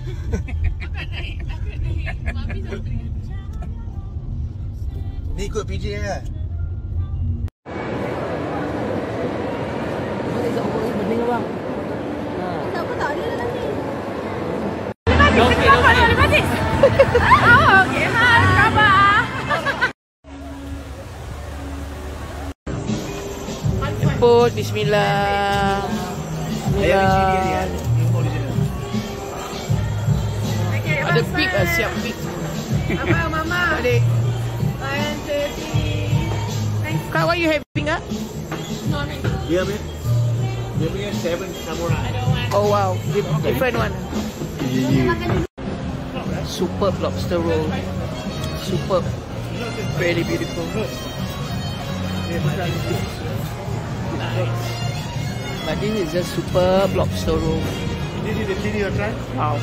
Ni ikut PJ kan? Bening bang. Tak apa tak ada dalam ni. Okey, okey. Terima kasih. Oh, okey. Hai, khabar? Jemput, bismillah. Bismillah. Lah, siap pig. Mama, mama. Adik. One, two, three. Kak, what you having ah? Dia punya Dia punya seven samurai Oh wow, Di- different one. Superb lobster roll. Superb. Very beautiful. But this is just superb lobster roll. This is the chili you try? Wow.